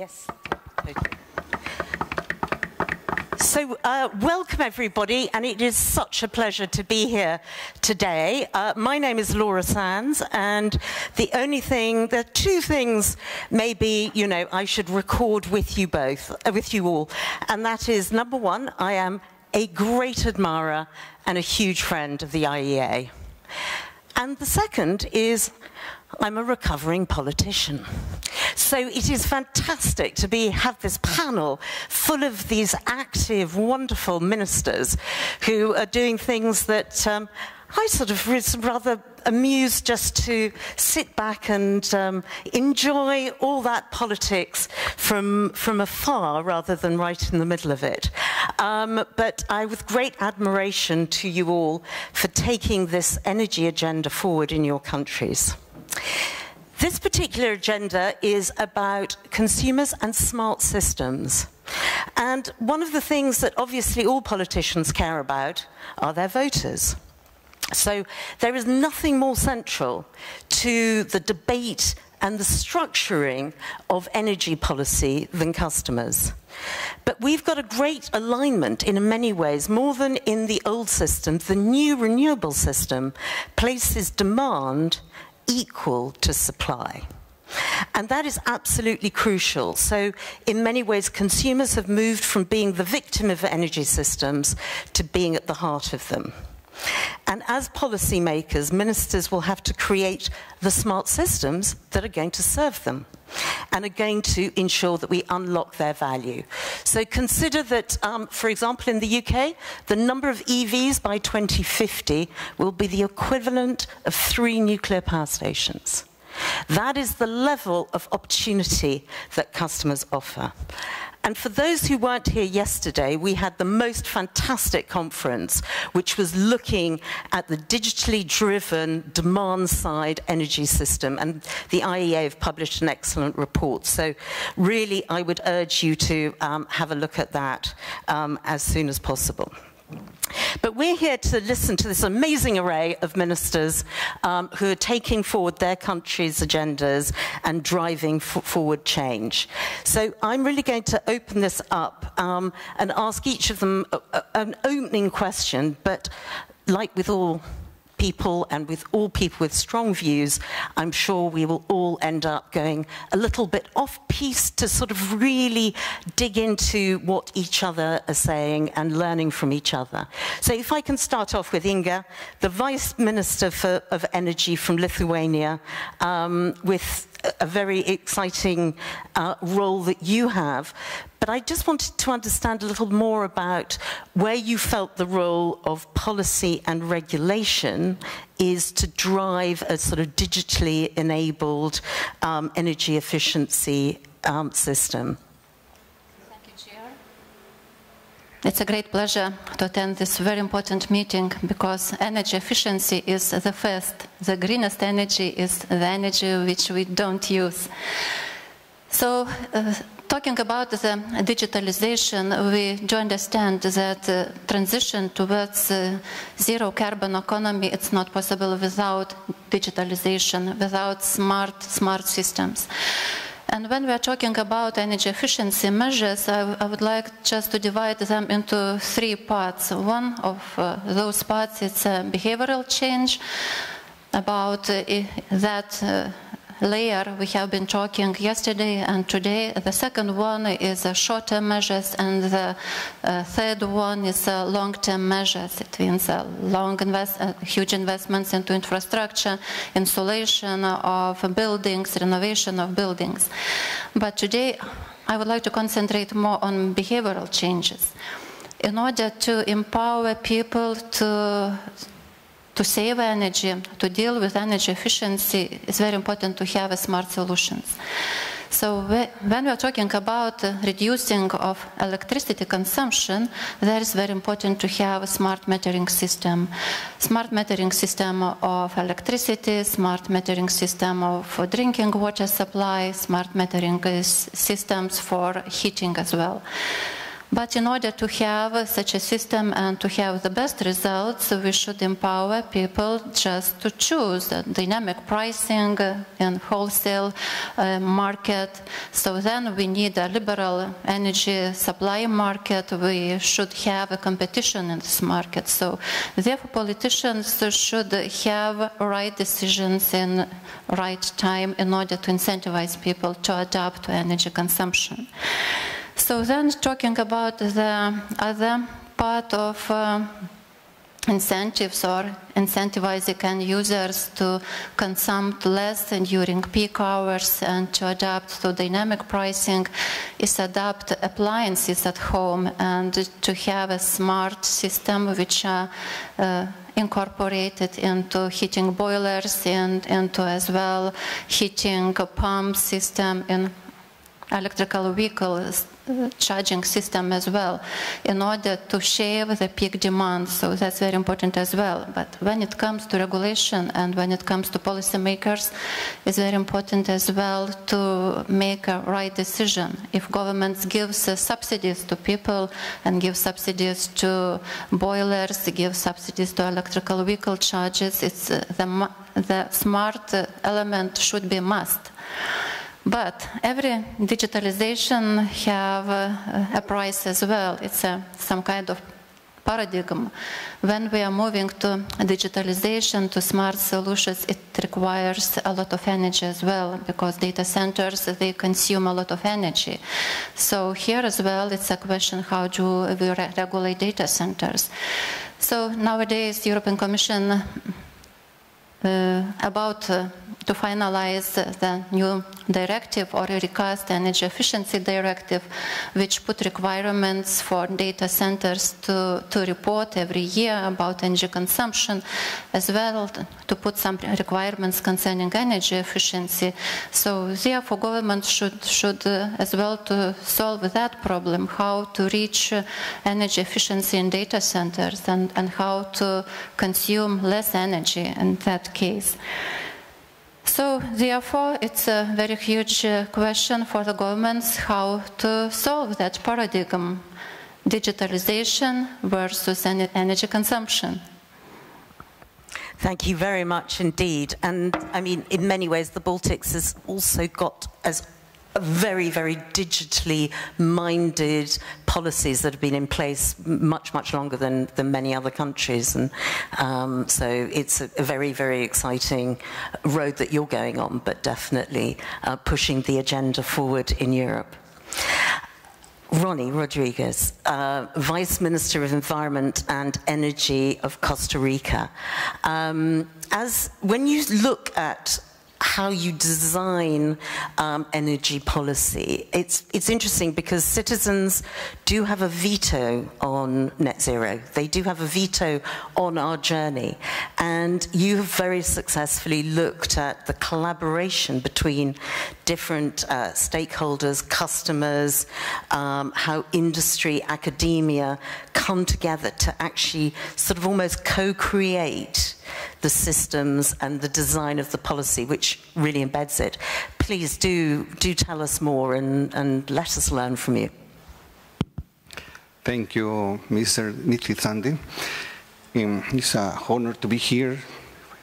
Yes. So, uh, welcome everybody, and it is such a pleasure to be here today. Uh, my name is Laura Sandys, and the only thing, there are two things maybe, you know, I should record with you both, uh, with you all, and that is number one, I am a great admirer and a huge friend of the IEA. And the second is I'm a recovering politician. So it is fantastic to be, have this panel full of these active, wonderful ministers who are doing things that um, I sort of was rather amused just to sit back and um, enjoy all that politics from, from afar rather than right in the middle of it. Um, but I, with great admiration to you all for taking this energy agenda forward in your countries. This particular agenda is about consumers and smart systems. And one of the things that obviously all politicians care about are their voters. So there is nothing more central to the debate and the structuring of energy policy than customers. But we've got a great alignment in many ways, more than in the old system. The new renewable system places demand equal to supply. And that is absolutely crucial. So, in many ways, consumers have moved from being the victim of energy systems to being at the heart of them. And as policymakers, ministers will have to create the smart systems that are going to serve them and are going to ensure that we unlock their value. So consider that, um, for example, in the UK, the number of EVs by 2050 will be the equivalent of three nuclear power stations. That is the level of opportunity that customers offer. And for those who weren't here yesterday, we had the most fantastic conference, which was looking at the digitally driven demand side energy system. And the IEA have published an excellent report. So, really, I would urge you to um, have a look at that um, as soon as possible. But we're here to listen to this amazing array of ministers um, who are taking forward their country's agendas and driving forward change. So I'm really going to open this up um, and ask each of them a, a, an opening question, but like with all people and with all people with strong views, I'm sure we will all end up going a little bit off piece to sort of really dig into what each other are saying and learning from each other. So if I can start off with Inga, the Vice Minister for, of Energy from Lithuania, um, with a very exciting uh, role that you have. But I just wanted to understand a little more about where you felt the role of policy and regulation is to drive a sort of digitally enabled um, energy efficiency um, system. It's a great pleasure to attend this very important meeting because energy efficiency is the first. The greenest energy is the energy which we don't use. So, uh, talking about the digitalization, we do understand that uh, transition towards uh, zero carbon economy it's not possible without digitalization, without smart smart systems. And when we are talking about energy efficiency measures, I, I would like just to divide them into three parts. One of uh, those parts is uh, behavioral change, about uh, that uh, layer we have been talking yesterday and today. The second one is short-term measures, and the uh, third one is uh, long-term measures. It means uh, long invest, huge investments into infrastructure, insulation of buildings, renovation of buildings. But today, I would like to concentrate more on behavioral changes in order to empower people to to save energy, to deal with energy efficiency, it's very important to have smart solutions. So when we are talking about reducing of electricity consumption, that is very important to have a smart metering system. Smart metering system of electricity, smart metering system of drinking water supply, smart metering systems for heating as well. But in order to have such a system and to have the best results, we should empower people just to choose dynamic pricing in wholesale uh, market. So then we need a liberal energy supply market. We should have a competition in this market. So therefore politicians should have right decisions in right time in order to incentivize people to adapt to energy consumption. So then talking about the other part of uh, incentives or incentivizing end users to consume less during peak hours and to adapt to dynamic pricing is adapt appliances at home and to have a smart system which are uh, incorporated into heating boilers and into as well heating pump system in electrical vehicles charging system as well in order to shave the peak demand. So that's very important as well. But when it comes to regulation and when it comes to policymakers, it's very important as well to make a right decision. If governments gives uh, subsidies to people and give subsidies to boilers, give subsidies to electrical vehicle charges, it's uh, the, the smart uh, element should be must. But every digitalization have a, a price as well. It's a, some kind of paradigm. When we are moving to digitalization, to smart solutions, it requires a lot of energy as well because data centers, they consume a lot of energy. So here as well, it's a question how do we re regulate data centers. So nowadays, European Commission about uh, to finalize the new directive or recast energy efficiency directive, which put requirements for data centers to, to report every year about energy consumption, as well to put some requirements concerning energy efficiency. So therefore, government should, should uh, as well to solve that problem, how to reach uh, energy efficiency in data centers and, and how to consume less energy in that case. So therefore, it's a very huge uh, question for the governments how to solve that paradigm, digitalization versus energy consumption. Thank you very much indeed. And I mean, in many ways, the Baltics has also got as very, very digitally minded policies that have been in place much, much longer than, than many other countries. And um, so it's a, a, very, very exciting road that you're going on, but definitely uh, pushing the agenda forward in Europe. Ronnie Rodriguez, uh, Vice Minister of Environment and Energy of Costa Rica. Um, as when you look at how you design um, energy policy. It's, it's interesting because citizens do have a veto on net zero. They do have a veto on our journey. And you have very successfully looked at the collaboration between different uh, stakeholders, customers, um, how industry, academia come together to actually sort of almost co-create the systems and the design of the policy, which really embeds it. Please do, do tell us more and, and let us learn from you. Thank you, Mr. Nitli Um, it's an honor to be here,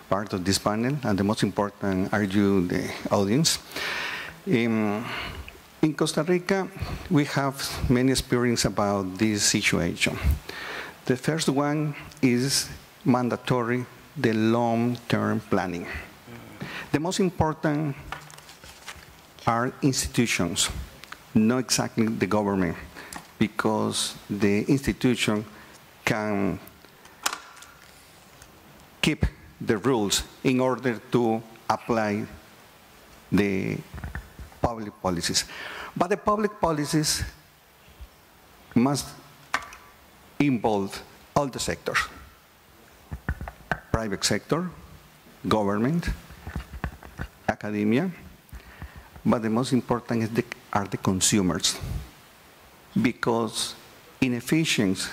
part of this panel, and the most important are you, the audience. Um, in Costa Rica, we have many experience about this situation. The first one is mandatory the long-term planning. The most important are institutions, not exactly the government, because the institution can keep the rules in order to apply the public policies. But the public policies must involve all the sectors private sector, government, academia, but the most important the, are the consumers because inefficiency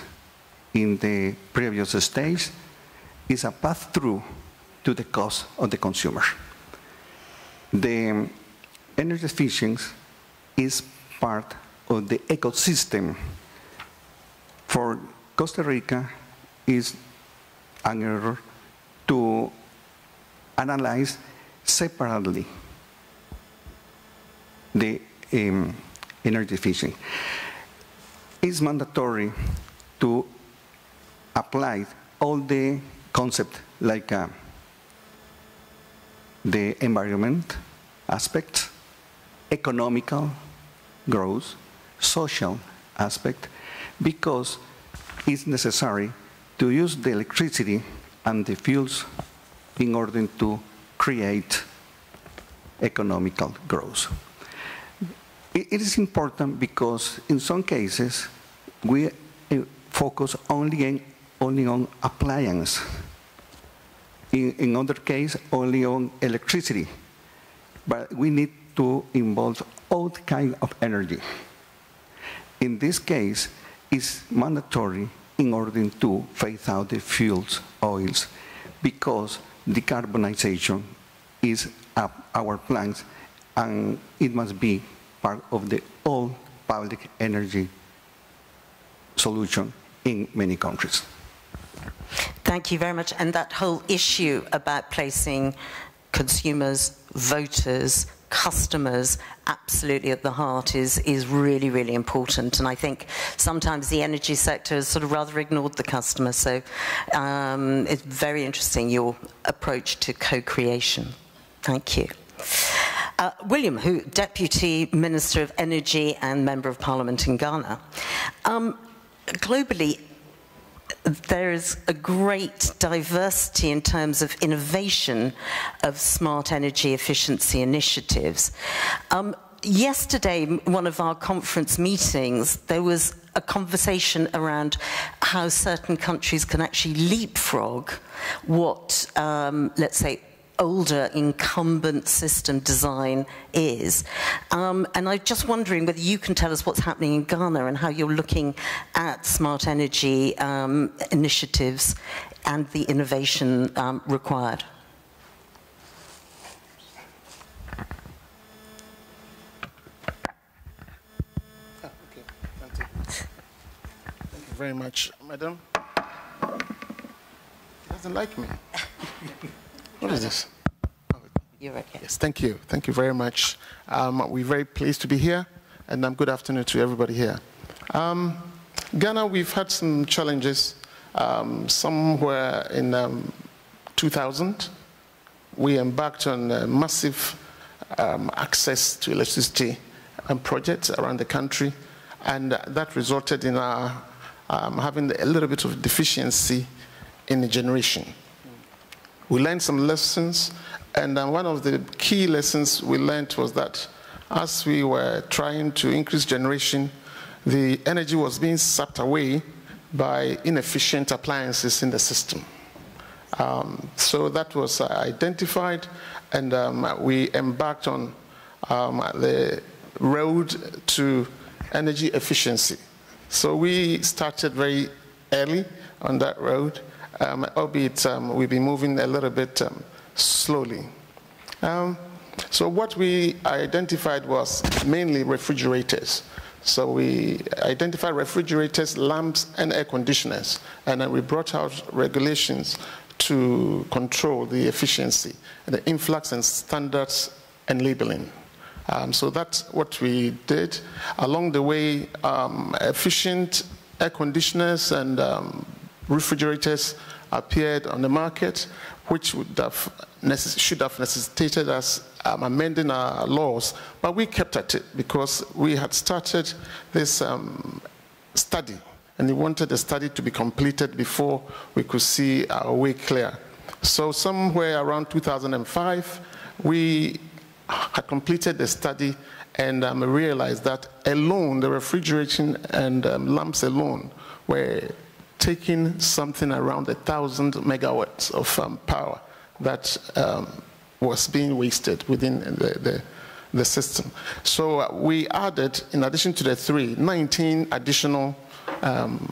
in the previous stage is a path-through to the cost of the consumer. The energy efficiency is part of the ecosystem for Costa Rica is an error to analyze separately the um, energy efficiency. It's mandatory to apply all the concept like uh, the environment aspect, economical growth, social aspect, because it's necessary to use the electricity and the fuels in order to create economical growth. It is important because in some cases we uh, focus only, in, only on appliance. In, in other case, only on electricity. But we need to involve all kind of energy. In this case, it's mandatory in order to phase out the fuels, oils, because decarbonization is our plans, and it must be part of the all public energy solution in many countries. Thank you very much. And that whole issue about placing consumers, voters, customers absolutely at the heart is, is really, really important. And I think sometimes the energy sector has sort of rather ignored the customer. So um, it's very interesting, your approach to co-creation. Thank you. Uh, William, who Deputy Minister of Energy and Member of Parliament in Ghana. Um, globally, there is a great diversity in terms of innovation of smart energy efficiency initiatives. Um, yesterday, one of our conference meetings, there was a conversation around how certain countries can actually leapfrog what, um, let's say, older incumbent system design is. Um, and I'm just wondering whether you can tell us what's happening in Ghana and how you're looking at smart energy um, initiatives and the innovation um, required. Thank you very much, madam. He doesn't like me. What is this? You're okay. Yes, thank you. Thank you very much. Um, we're very pleased to be here, and um, good afternoon to everybody here. Um, Ghana, we've had some challenges. Um, somewhere in um, 2000, we embarked on massive um, access to electricity projects around the country, and that resulted in our having a little bit of deficiency in the generation we learned some lessons, and uh, one of the key lessons we learned was that as we were trying to increase generation, the energy was being sapped away by inefficient appliances in the system. Um, so that was uh, identified, and um, we embarked on um, the road to energy efficiency. So we started very early on that road, um, albeit um, we've been moving a little bit um, slowly. Um, so what we identified was mainly refrigerators. So we identified refrigerators, lamps, and air conditioners, and then we brought out regulations to control the efficiency, the influx and standards and labeling. Um, so that's what we did. Along the way, um, efficient air conditioners and um, refrigerators appeared on the market, which would have should have necessitated us um, amending our laws, but we kept at it because we had started this um, study, and we wanted the study to be completed before we could see our way clear. So somewhere around 2005, we had completed the study and um, realized that alone, the refrigeration and um, lamps alone were taking something around a thousand megawatts of um, power that um, was being wasted within the, the, the system. So uh, we added, in addition to the three, 19 additional um,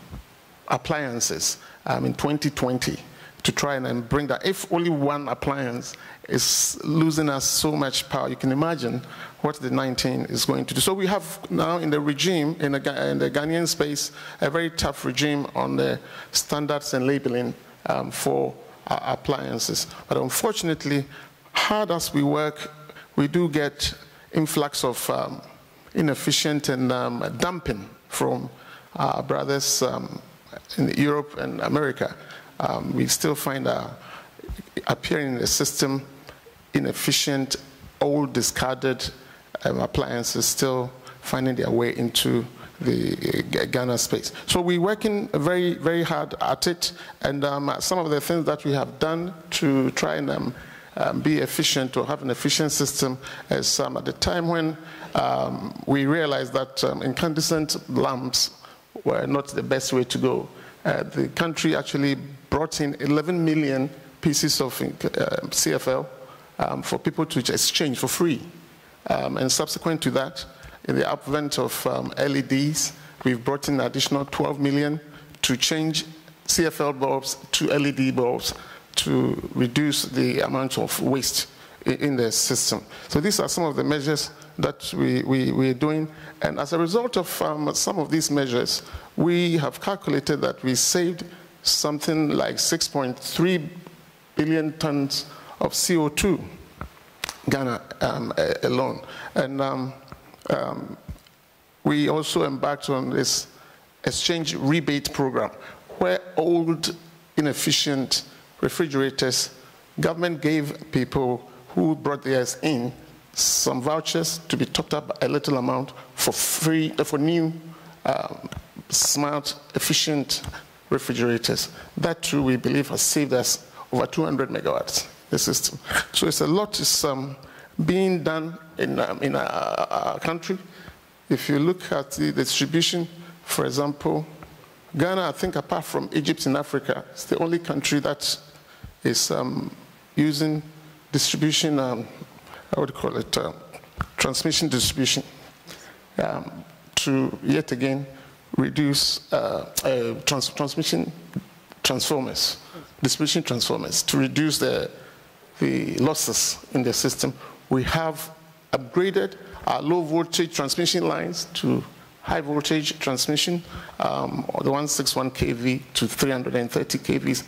appliances um, in 2020 to try and bring that. If only one appliance is losing us so much power, you can imagine what the 19 is going to do. So we have now in the regime, in the, in the Ghanaian space, a very tough regime on the standards and labeling um, for appliances. But unfortunately, hard as we work, we do get influx of um, inefficient and um, dumping from our brothers um, in Europe and America. Um, we still find uh, appearing in the system inefficient, old, discarded um, appliances still finding their way into the uh, Ghana space. So we're working very, very hard at it, and um, some of the things that we have done to try and um, um, be efficient or have an efficient system is um, at the time when um, we realized that um, incandescent lamps were not the best way to go. Uh, the country actually brought in 11 million pieces of uh, CFL for people to exchange for free. and subsequent to that, in the advent of um, LEDs, we've brought in additional 12 million to change CFL bulbs to LED bulbs to reduce the amount of waste in the system. So these are some of the measures that we, we, we're doing. And as a result of um, some of these measures, we have calculated that we saved something like 6.3 billion tons of CO2, Ghana um, alone. And um, um, we also embarked on this exchange rebate program where old, inefficient refrigerators, government gave people who brought theirs in some vouchers to be topped up a little amount for free, for new, um, smart, efficient refrigerators. That too, we believe, has saved us over 200 megawatts, the system. So it's a lot is um, being done in, um, in our, our, country. If you look at the distribution, for example, Ghana, I think apart from Egypt in Africa, it's the only country that is um, using distribution, um, I would call it uh, transmission distribution, um, to yet again reduce uh, uh, trans transmission transformers, distribution transformers, to reduce the, the losses in the system we have upgraded our low voltage transmission lines to high voltage transmission, um, the 161 kV to 330 kVs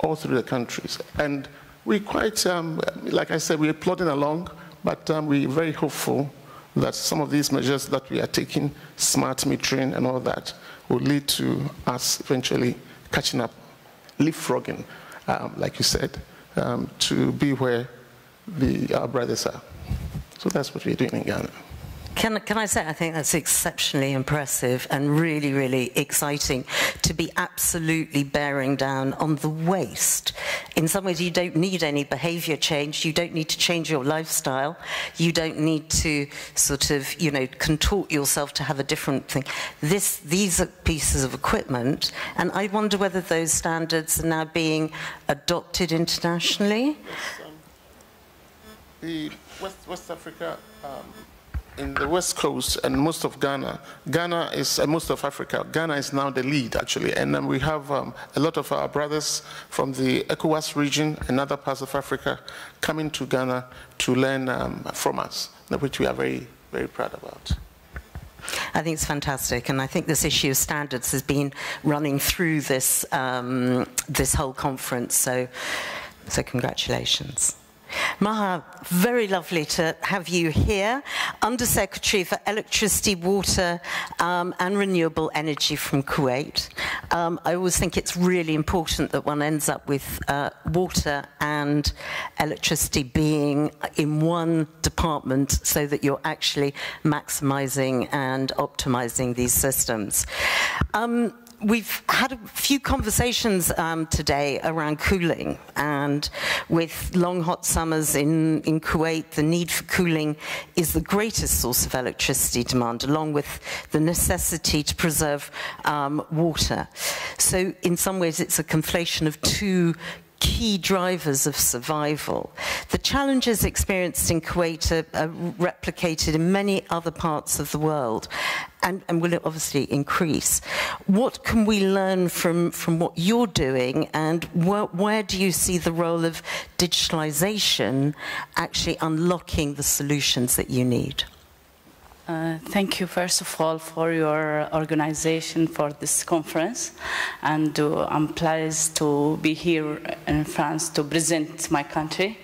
all through the countries. And we quite, um, like I said, we're plodding along, but um, we're very hopeful that some of these measures that we are taking, smart metering and all that, will lead to us eventually catching up, leapfrogging, um, like you said, um, to be where the, our brothers are. So that's what we're doing in Ghana. Can, can, I say, I think that's exceptionally impressive and really, really exciting to be absolutely bearing down on the waste. In some ways, you don't need any behavior change. You don't need to change your lifestyle. You don't need to sort of, you know, contort yourself to have a different thing. This, these are pieces of equipment, and I wonder whether those standards are now being adopted internationally. Yes, um, the West, West Africa, um, in the West Coast and most of Ghana, Ghana is, uh, most of Africa, Ghana is now the lead actually. And um, we have um, a lot of our brothers from the ECOWAS region and other parts of Africa coming to Ghana to learn um, from us, which we are very, very proud about. I think it's fantastic, and I think this issue of standards has been running through this um, this whole conference. So, so congratulations. Maha, very lovely to have you here, Undersecretary for Electricity, Water um, and Renewable Energy from Kuwait. Um, I always think it's really important that one ends up with uh, water and electricity being in one department so that you're actually maximizing and optimizing these systems. Um, we've had a few conversations um, today around cooling, and with long hot summers in, in Kuwait, the need for cooling is the greatest source of electricity demand, along with the necessity to preserve um, water. So, in some ways, it's a conflation of two key drivers of survival. The challenges experienced in Kuwait are, are replicated in many other parts of the world and, and, will obviously increase. What can we learn from, from what you're doing and where, where do you see the role of digitalization actually unlocking the solutions that you need? Uh, thank you, first of all, for your organization for this conference. And uh, I'm pleased to be here in France to present my country.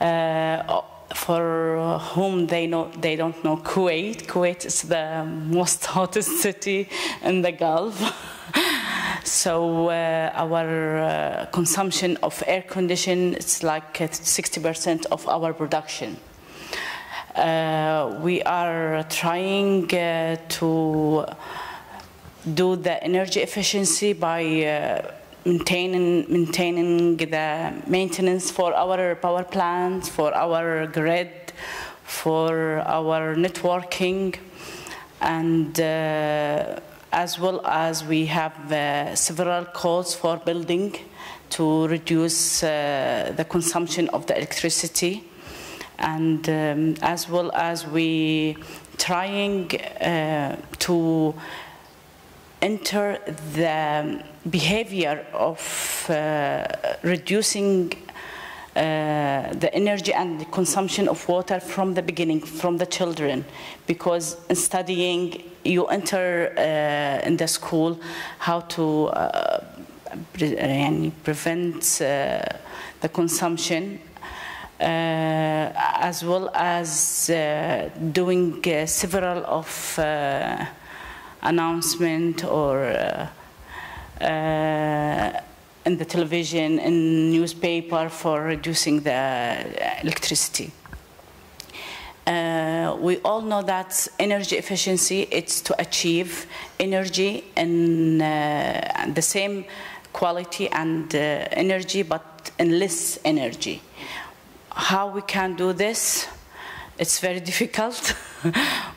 Uh, for whom they know they don't know Kuwait. Kuwait is the most hottest city in the Gulf. so uh, our uh, consumption of air condition is like 60% of our production. Uh, we are trying uh, to do the energy efficiency by uh, maintaining, maintaining the maintenance for our power plants, for our grid, for our networking, and uh, as well as we have uh, several calls for building to reduce the consumption of the electricity and um, as well as we trying uh, to enter the behavior of uh, reducing uh, the energy and the consumption of water from the beginning, from the children, because in studying you enter uh, in the school how to uh, pre prevent uh, the consumption uh, as well as uh, doing uh, several of announcement or in the television and newspaper for reducing the electricity. Uh, we all know that energy efficiency is to achieve energy in uh, the same quality and uh, energy but in less energy how we can do this, it's very difficult,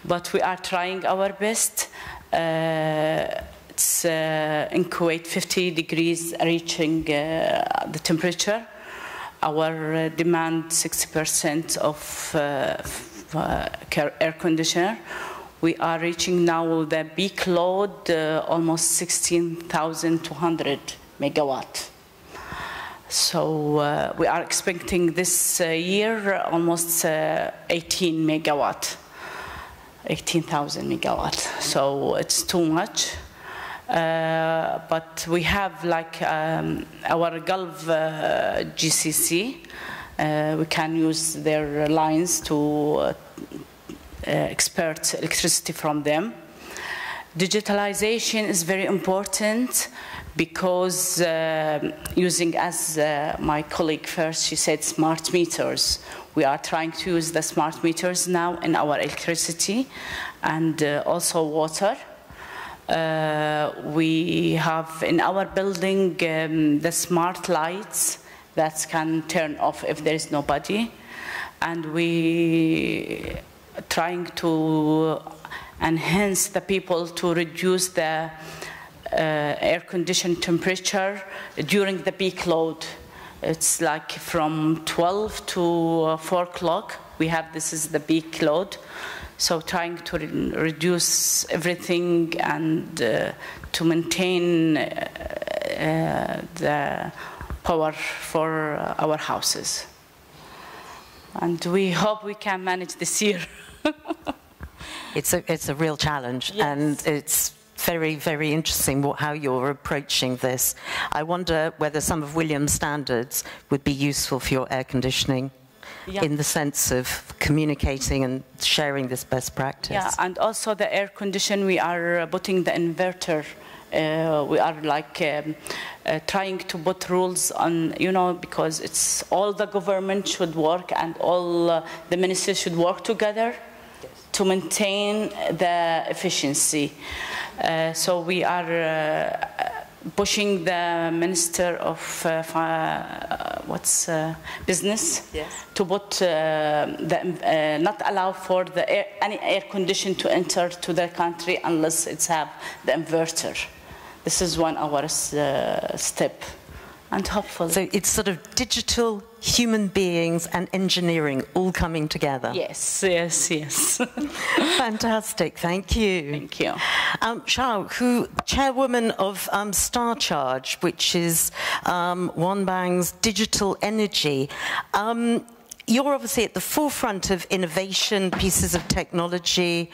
but we are trying our best. Uh, it's uh, in Kuwait 50 degrees reaching uh, the temperature. Our uh, demand 60% of uh, air conditioner. We are reaching now the peak load almost 16,200 megawatt. So uh, we are expecting this uh, year almost uh, 18 megawatt, 18,000 megawatt. So it's too much. Uh, but we have like um, our Gulf uh, GCC. Uh, we can use their lines to export electricity from them. Digitalization is very important because uh, using, as uh, my colleague first, she said smart meters. We are trying to use the smart meters now in our electricity and uh, also water. Uh, we have in our building um, the smart lights that can turn off if there is nobody. And we trying to enhance the people to reduce the uh, air conditioned temperature during the peak load. It's like from 12 to uh, 4 o'clock. We have this is the peak load. So trying to re reduce everything and uh, to maintain uh, the power for our houses. And we hope we can manage this year. it's, a, it's a real challenge yes. and it's very, very interesting what, how you're approaching this. I wonder whether some of William's standards would be useful for your air conditioning. Yeah. in the sense of communicating and sharing this best practice. Yeah, and also the air condition, we are putting the inverter. Uh, we are like um, uh, trying to put rules on, you know, because it's all the government should work and all uh, the ministers should work together yes. to maintain the efficiency. Uh, so we are uh, pushing the Minister of uh, uh what's uh, business yes. to put uh, the, not allow for the air, any air condition to enter to the country unless it's have the inverter. This is one our step. and hopefully. So it's sort of digital, human beings, and engineering all coming together. yes, yes, yes. Fantastic, thank you. Thank you. Um, Xiao, who chairwoman of um, Star Charge, which is um, Wanbang's digital energy. Um, you're obviously at the forefront of innovation, pieces of technology,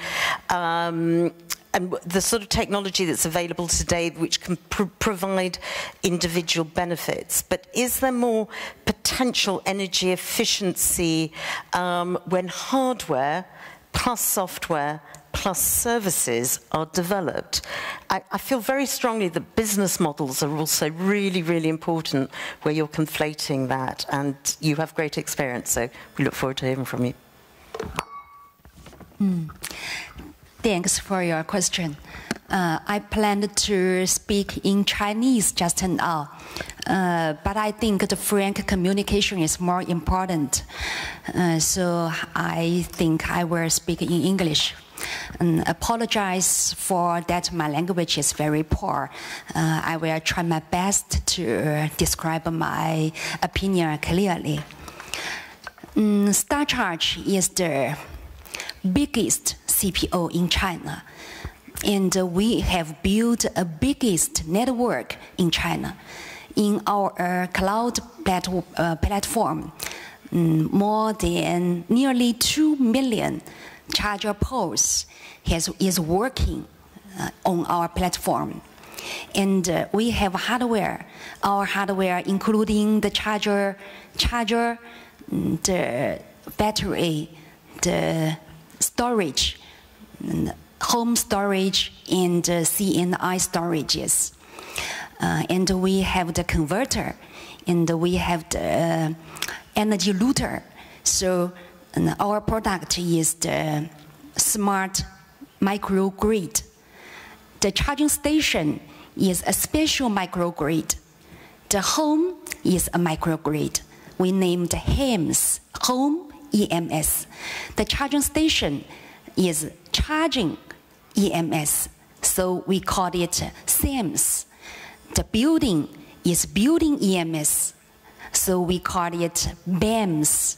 um, and the sort of technology that's available today which can pr provide individual benefits. But is there more potential energy efficiency um, when hardware plus software plus services are developed. I, I, feel very strongly that business models are also really, really important where you're conflating that, and you have great experience, so we look forward to hearing from you. Mm. Thanks for your question. Uh, I planned to speak in Chinese just now, uh, but I think the frank communication is more important. Uh, so I think I will speak in English. And apologize for that my language is very poor. Uh, I will try my best to describe my opinion clearly. Um, Star Charge is the biggest CPO in China. And we have built a biggest network in China. In our uh, cloud plat uh, platform, um, more than nearly 2 million charger poles has, is working uh, on our platform. And uh, we have hardware, our hardware including the charger, charger, mm, the battery, the storage, home storage, and uh, CNI storages. Uh, and we have the converter, and we have the uh, energy looter. So our product is the smart microgrid. The charging station is a special microgrid. The home is a microgrid. We named HEMS, Home EMS. The charging station is charging EMS, so we call it SAMS. The building is building EMS, so we call it BAMS.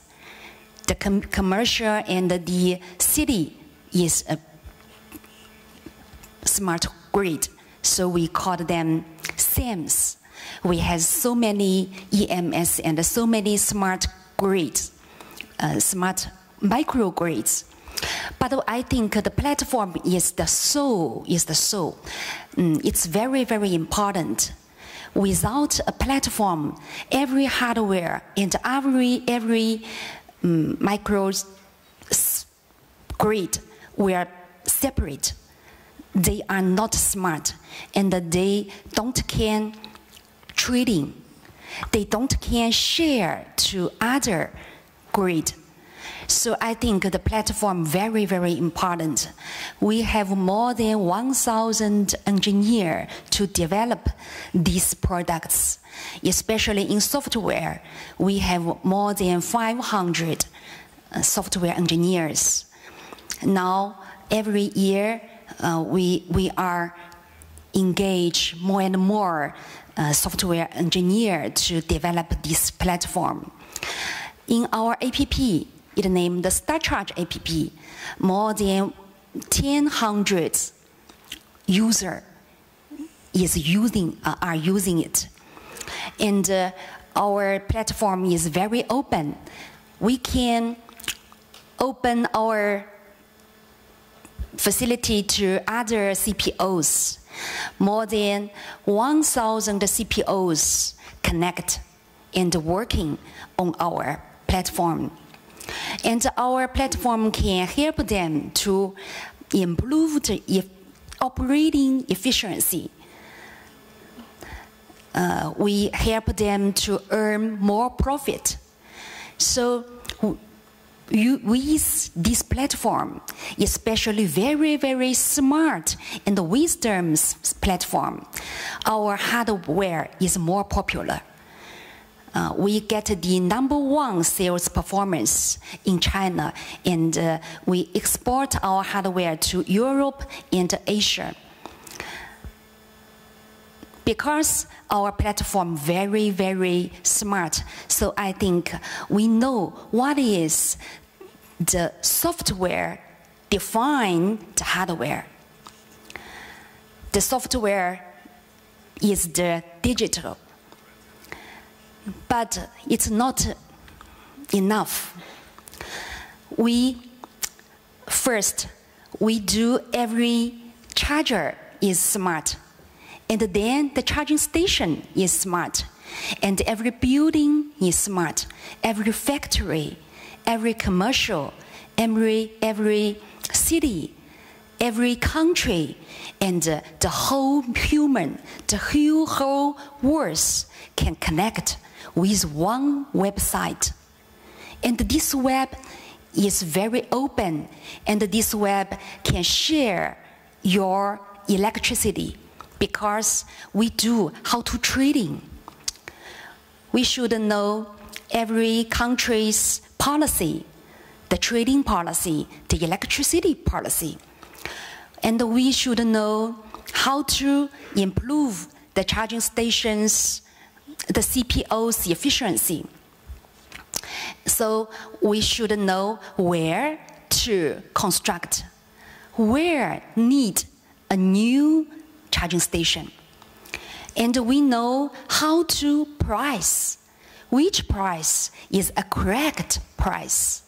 The com commercial and the city is a smart grid, so we call them SAMs. We have so many EMS and so many smart grids uh, smart microgrids. But I think the platform is the soul, is the soul. Mm, it's very, very important. Without a platform, every hardware and every, every um, micro grid will separate. They are not smart and they don't can trading. They don't can share to other grid. So I think the platform very, very important. We have more than 1,000 engineers to develop these products, especially in software. We have more than 500 uh, software engineers. Now, every year, uh, we, we are engaged more and more uh, software engineer to develop this platform. In our app, it named the StarCharge app, more than 1,000 user is using, uh, are using it. And uh, our platform is very open. We can open our facility to other CPOs. More than 1,000 CPOs connect and working on our platform. And our platform can help them to improve the e operating efficiency. Uh, we help them to earn more profit. So you, with this platform, especially very, very smart and wisdom platform, our hardware is more popular uh, we get the number one sales performance in China, and uh, we export our hardware to Europe and Asia. because our platform very very smart so i think we know what is the software define the hardware the software is the digital but it's not enough we first we do every charger is smart and then the charging station is smart. And every building is smart. Every factory, every commercial, every, every city, every country, and uh, the whole human, the whole, whole world can connect with one website. And this web is very open, and this web can share your electricity because we do how to trading. We should know every country's policy, the trading policy, the electricity policy. And we should know how to improve the charging stations, the CPO's efficiency. So we should know where to construct, where need a new charging station. And we know how to price, which price is a correct price.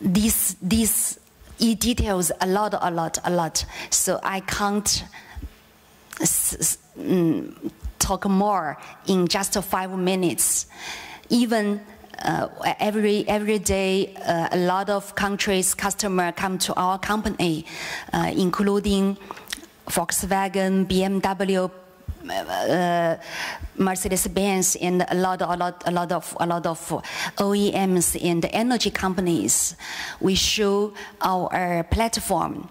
This, this details a lot, a lot, a lot. So I can't mm, talk more in just five minutes. Even uh, every every day, uh, a lot of countries' customer come to our company, uh, including Volkswagen, BMW, uh, Mercedes-Benz, and a lot, a lot, a lot of, a lot of OEMs and energy companies. We show our platform.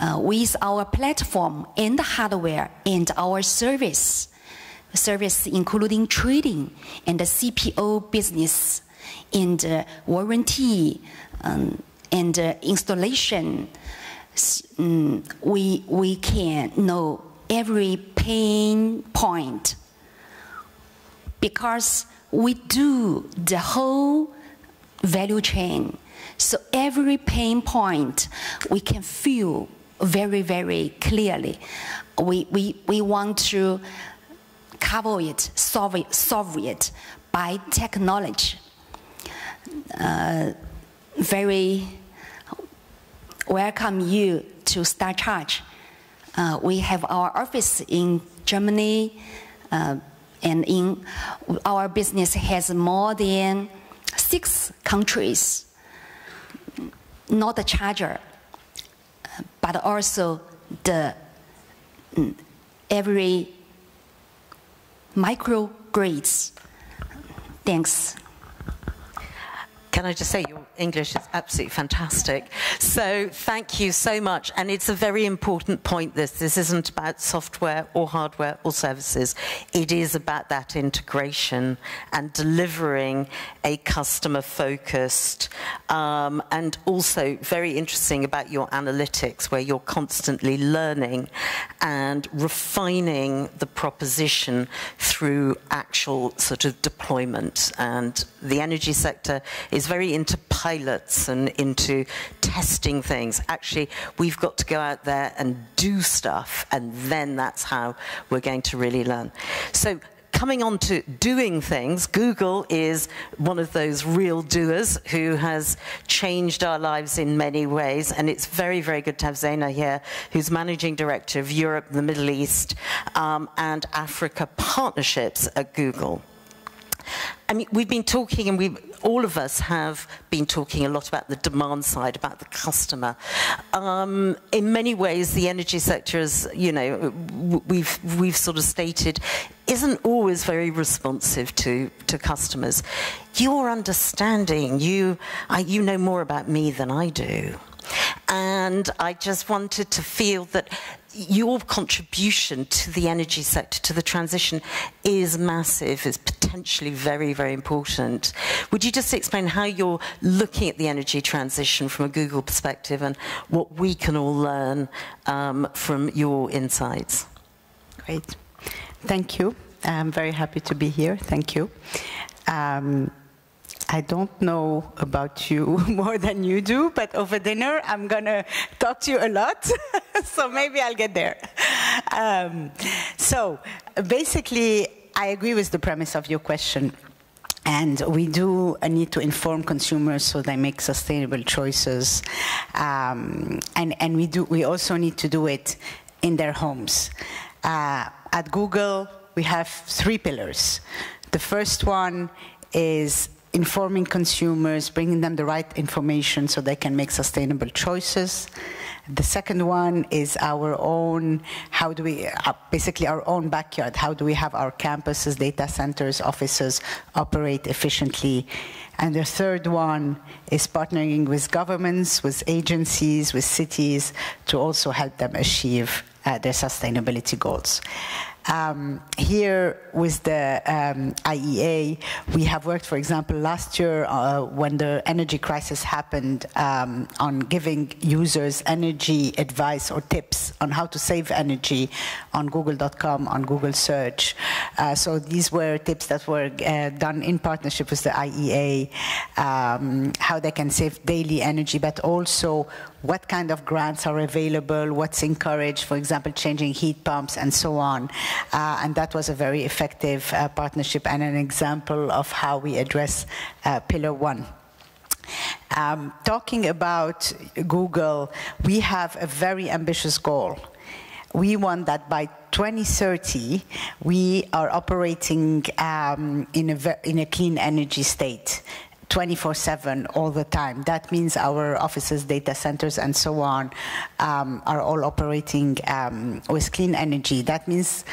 Uh, with our platform and hardware and our service, service including trading and the CPO business, and uh, warranty um, and uh, installation um, we, we can know every pain point because we do the whole value chain. So every pain point we can feel very, very clearly. We, we, we want to cover it, solve it, solve it by technology. Uh, very welcome you to Star Charge. Uh, we have our office in Germany, uh, and in our business has more than six countries. Not a charger, but also the mm, every microgrids. Thanks. Can I just say your English is absolutely fantastic. So thank you so much. And it's a very important point this. This isn't about software or hardware or services. It is about that integration and delivering a customer focused um, and also very interesting about your analytics where you're constantly learning and refining the proposition through actual sort of deployment. And the energy sector is very into pilots and into testing things. Actually, we've got to go out there and do stuff, and then that's how we're going to really learn. So coming on to doing things, Google is one of those real doers who has changed our lives in many ways. And it's very, very good to have Zena here, who's Managing Director of Europe, the Middle East, um, and Africa Partnerships at Google. I mean, we've been talking, and we all of us have been talking a lot about the demand side, about the customer. Um, in many ways, the energy sector, as you know, we've we've sort of stated, isn't always very responsive to to customers. Your understanding, you I, you know more about me than I do. And I just wanted to feel that your contribution to the energy sector, to the transition, is massive, is potentially very, very important. Would you just explain how you're looking at the energy transition from a Google perspective and what we can all learn um, from your insights? Great. Thank you. I'm very happy to be here. Thank you. Um, I don't know about you more than you do, but over dinner I'm to talk to you a lot. so maybe I'll get there. Um, so basically, I agree with the premise of your question. And we do need to inform consumers so they make sustainable choices. Um, and, and we, do, we also need to do it in their homes. Uh, at Google, we have three pillars. The first one is informing consumers, bringing them the right information so they can make sustainable choices. The second one is our own, how do we, uh, basically our own backyard, how do we have our campuses, data centers, offices operate efficiently. And the third one is partnering with governments, with agencies, with cities to also help them achieve uh, their sustainability goals. Um, here with the um, IEA, we have worked, for example, last year uh, when the energy crisis happened um, on giving users energy advice or tips on how to save energy on google.com, on Google Search. Uh, so these were tips that were uh, done in partnership with the IEA, um, how they can save daily energy, but also what kind of grants are available, what's encouraged, for example, changing heat pumps and so on. Uh, and that was a very effective uh, partnership and an example of how we address uh, pillar one. Um, talking about Google, we have a very ambitious goal. We want that by 2030, we are operating um, in, a in a clean energy state. 24-7 all the time. That means our offices, data centers, and so on um, are all operating um, with clean energy. That means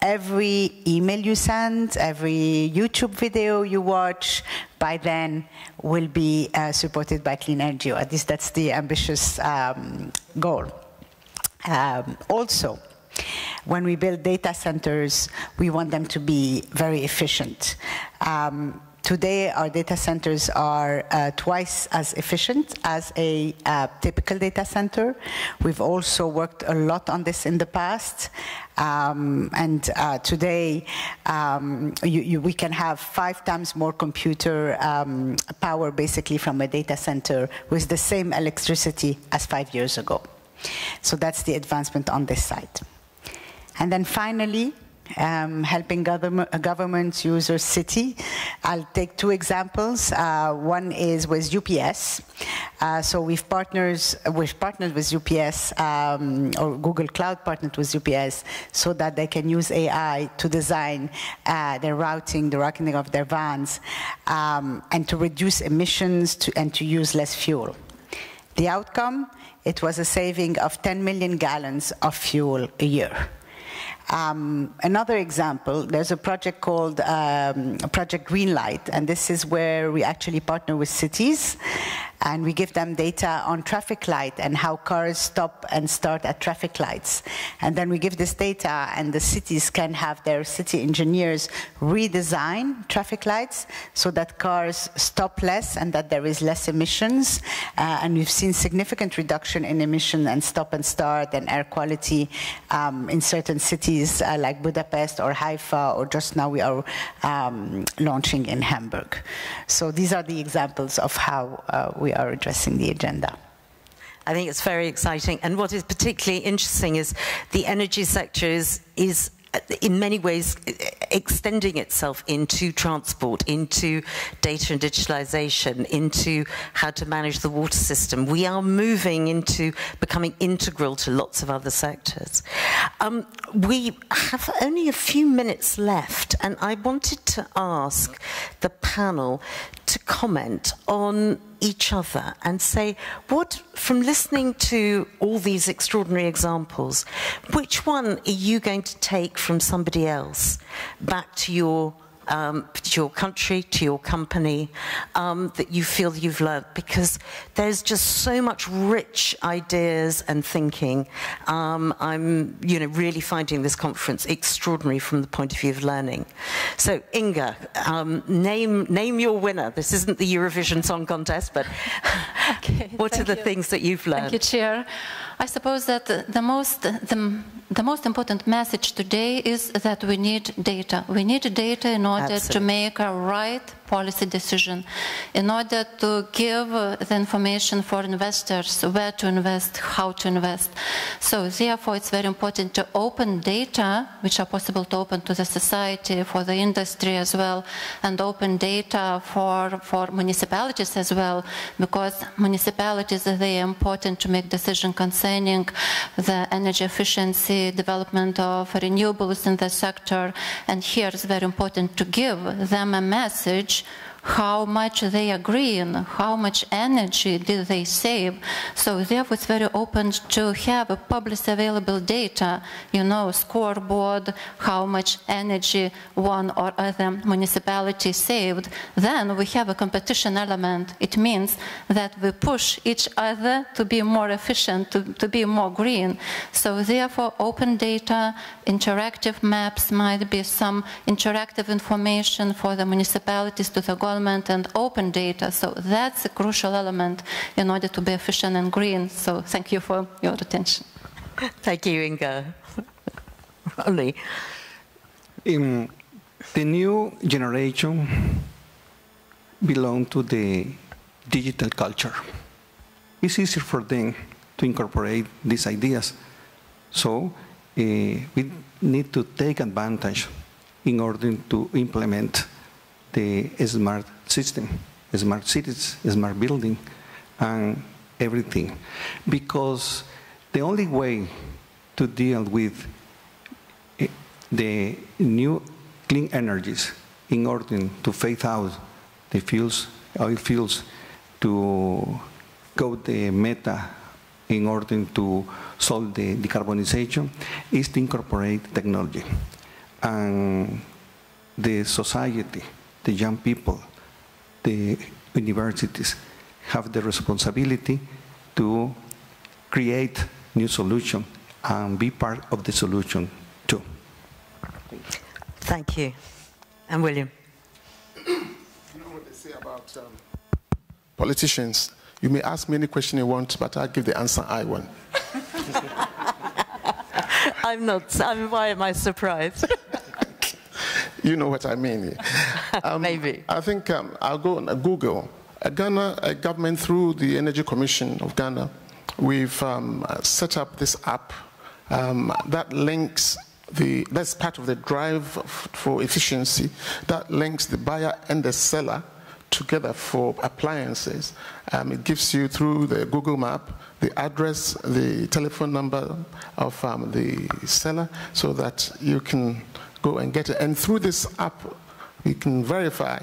every email you send, every YouTube video you watch, by then will be uh, supported by clean energy, or at least that's the ambitious um, goal. Um, also, when we build data centers, we want them to be very efficient. Um, Today, our data centers are uh, twice as efficient as a uh, typical data center. We've also worked a lot on this in the past. Um, and uh, today, um, you, you, we can have five times more computer um, power basically from a data center with the same electricity as five years ago. So that's the advancement on this side. And then finally, um, helping government, governments, users, city. I'll take two examples. Uh, one is with UPS. Uh, so we've partners, we've partnered with UPS, um, or Google Cloud partnered with UPS, so that they can use AI to design uh, their routing, the routing of their vans, um, and to reduce emissions to, and to use less fuel. The outcome, it was a saving of 10 million gallons of fuel a year. Um, another example, there's a project called um, Project Greenlight, and this is where we actually partner with cities and we give them data on traffic light and how cars stop and start at traffic lights. And then we give this data and the cities can have their city engineers redesign traffic lights so that cars stop less and that there is less emissions. Uh, and we've seen significant reduction in emission and stop and start and air quality um, in certain cities uh, like Budapest or Haifa or just now we are um, launching in Hamburg. So these are the examples of how uh, we are addressing the agenda. I think it's very exciting. And what is particularly interesting is the energy sector is, is in many ways extending itself into transport, into data and digitalization, into how to manage the water system. We are moving into becoming integral to lots of other sectors. Um, we have only a few minutes left, and I wanted to ask the panel to comment on each other and say, what, from listening to all these extraordinary examples, which one are you going to take from somebody else back to your um, to your country, to your company, um, that you feel you've learned? Because there's just so much rich ideas and thinking. Um, I'm, you know, really finding this conference extraordinary from the point of view of learning. So, Inga, um, name name your winner. This isn't the Eurovision Song Contest, but okay, what are the you. things that you've learned? Thank you, Chair. I suppose that the most, the, the, most important message today is that we need data. We need data in order Absolutely. to make a right policy decision, in order to give the information for investors where to invest, how to invest. So therefore, it's very important to open data, which are possible to open to the society, for the industry as well, and open data for, for municipalities as well, because municipalities they are important to make decision concerning the energy efficiency, development of renewables in the sector. And here it's very important to give them a message how much they agree and how much energy did they save. So therefore it's very open to have a publicly available data, you know, scoreboard, how much energy one or other municipality saved. Then we have a competition element. It means that we push each other to be more efficient, to, to be more green. So therefore open data, interactive maps might be some interactive information for the municipalities to the government involvement and open data. So that's a crucial element in order to be efficient and green. So thank you for your attention. Thank you, Inga. Ollie. In the new generation belong to the digital culture. It's easier for them to incorporate these ideas. So uh, we need to take advantage in order to implement the smart system, smart cities, smart building, and everything. Because the only way to deal with eh, the new clean energies in order to phase out the fuels, oil fuels, to go the meta in order to solve the decarbonization is to incorporate technology. And the society the young people, the universities have the responsibility to create new solution and be part of the solution too. Thank you. And William. You know what they say about um, politicians? You may ask me any question you want, but I'll give the answer I want. I'm not. I'm, why am I surprised? you know what I mean. Um, Maybe. I think um, I'll go on Google. A Ghana a government through the Energy Commission of Ghana, we've um, set up this app um, that links the, that's part of the drive for efficiency, that links the buyer and the seller together for appliances. Um, it gives you through the Google map the address, the telephone number of um, the seller so that you can go and get it. And through this app, we can verify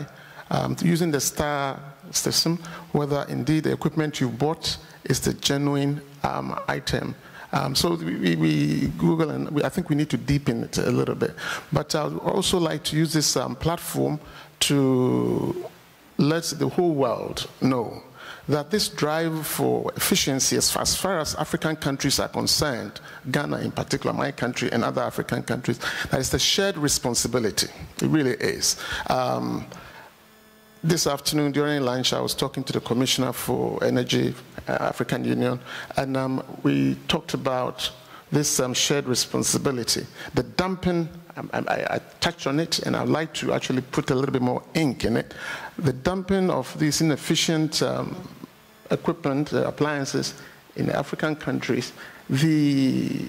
um, using the STAR system whether indeed the equipment you bought is the genuine um, item. Um, so we, we, Google and we, I think we need to deepen it a little bit. But I would also like to use this um, platform to let the whole world know that this drive for efficiency, as far, as far as African countries are concerned, Ghana in particular, my country, and other African countries, that is a shared responsibility. It really is. Um, this afternoon during lunch, I was talking to the Commissioner for Energy, uh, African Union, and um, we talked about this um, shared responsibility. The dumping, um, I, I, I, touched on it, and I'd like to actually put a little bit more ink in it. The dumping of these inefficient um, equipment, appliances in African countries, the,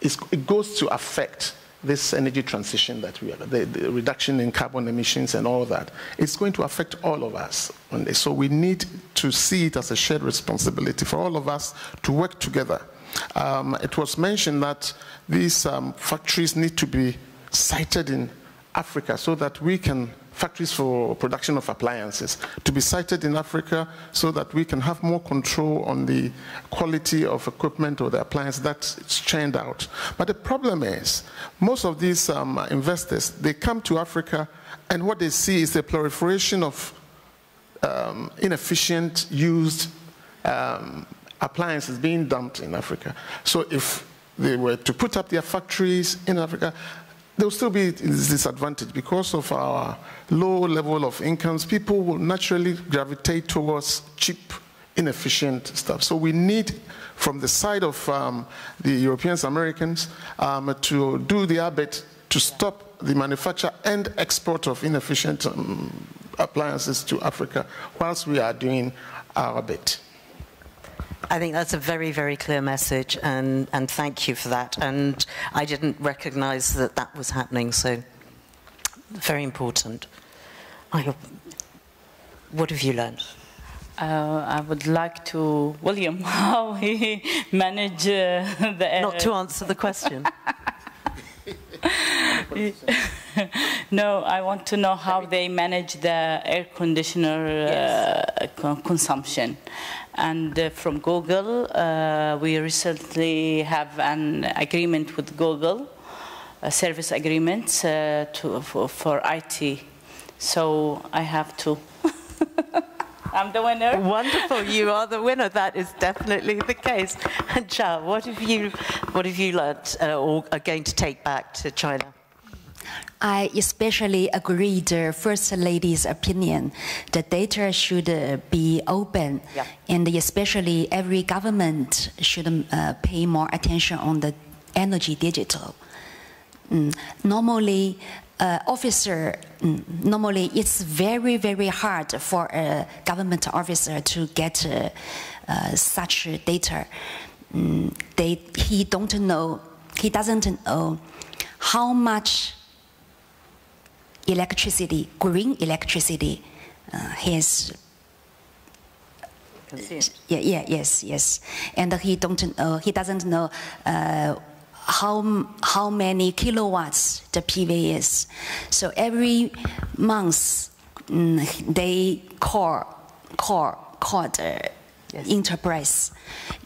it goes to affect this energy transition that we are, the, the, reduction in carbon emissions and all that, it's going to affect all of us. So we need to see it as a shared responsibility for all of us to work together um, it was mentioned that these um, factories need to be sited in Africa so that we can factories for production of appliances to be sited in Africa so that we can have more control on the quality of equipment or the appliance that's churned out. But the problem is, most of these um, investors, they come to Africa and what they see is the proliferation of um, inefficient, used um, appliances being dumped in Africa. So if they were to put up their factories in Africa, there will still be this disadvantage because of our low level of incomes. People will naturally gravitate towards cheap, inefficient stuff. So we need, from the side of um, the Europeans, Americans, um, to do their bit to stop the manufacture and export of inefficient um, appliances to Africa, whilst we are doing our bit. I think that's a very, very clear message, and, and thank you for that. And I didn't recognize that that was happening, so very important. I, what have you learned? Uh, I would like to, William, how he managed uh, the... Not to answer the question. no, I want to know how they manage the air conditioner uh, yes. consumption. And uh, from Google, uh, we recently have an agreement with Google, a service agreement uh, to, for, for IT. So I have to. I'm the winner. Wonderful, you are the winner. That is definitely the case. And Cha, what have you, what have you learned uh, or are going to take back to China? I especially agree the First Lady's opinion. The data should uh, be open, yeah. and especially every government should uh, pay more attention on the energy digital. Mm. Normally, uh, officer, mm, normally it's very, very hard for a government officer to get uh, uh, such data. Mm, they, he don't know, he doesn't know how much electricity, green electricity, uh, has yeah, yeah, yes, yes, and he don't, uh, he doesn't know uh, how how many kilowatts the PV is. So every month mm, they call call call the yes. enterprise.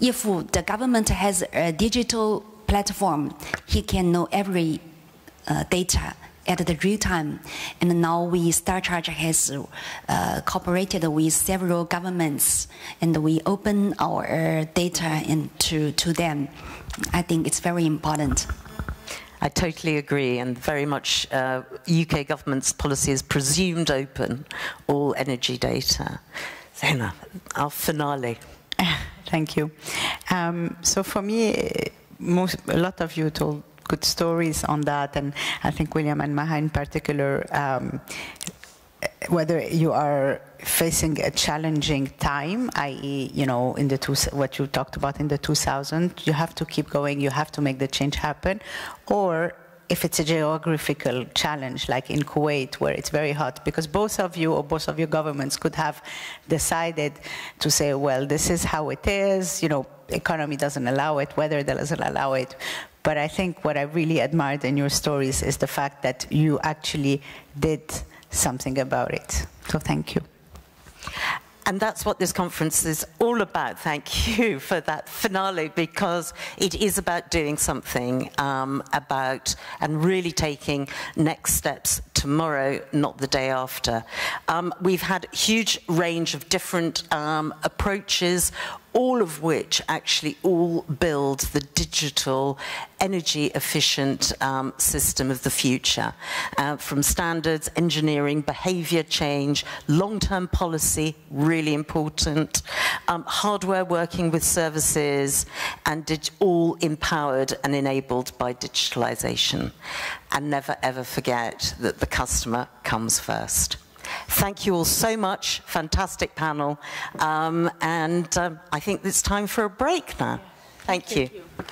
If the government has a digital platform, he can know every uh, data at the real time. And now we Star StarCharge has uh, cooperated with several governments and we open our data into to them. I think it's very important. I totally agree, and very much uh, UK government's policy is presumed open all energy data. Zena, our finale. Thank you. Um, so for me, most, a lot of you told good stories on that, and I think William and Maha in particular, um, whether you are facing a challenging time, i.e., you know, in the two, what you talked about in the 2000, you have to keep going, you have to make the change happen, or if it's a geographical challenge like in Kuwait where it's very hot because both of you or both of your governments could have decided to say well this is how it is you know economy doesn't allow it weather doesn't allow it but I think what I really admired in your stories is the fact that you actually did something about it. So thank you. And that's what this conference is all about. Thank you for that finale because it is about doing something um, about and really taking next steps tomorrow, not the day after. Um, we've had a huge range of different um, approaches, all of which actually all build the digital, energy efficient um, system of the future. Uh, from standards, engineering, behavior change, long-term policy, really important, um, hardware working with services, and all empowered and enabled by digitalization. And never ever forget that the customer comes first. Thank you all so much. Fantastic panel. Um, and um, I think it's time for a break now. Thank, Thank you. you.